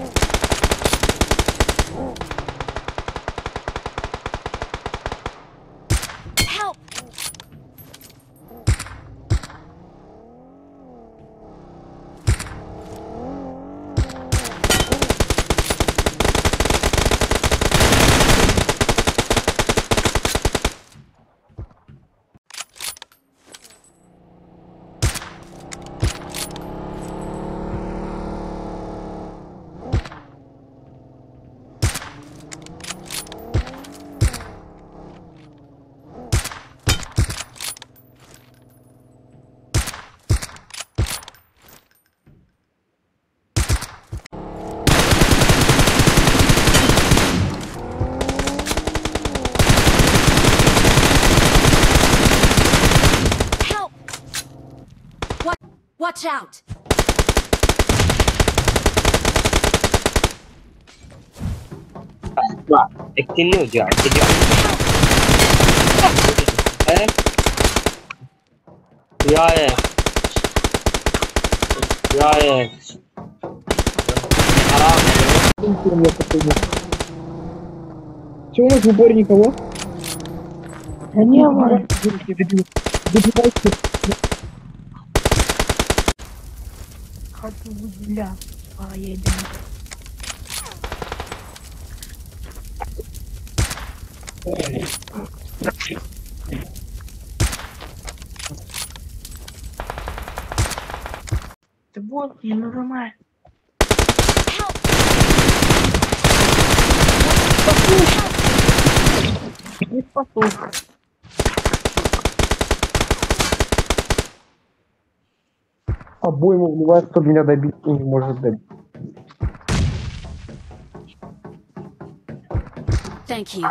Oh. Watch out! Dia. Eh? Ya eh. Ya eh. Арам. я последний. Че у нас в упоре никого? Да не. Добивайте. Хату выделя. Поедем. Ты вот, не нажимай. Не спасу. Обойму вливает, чтобы меня добить не может добить. Thank you.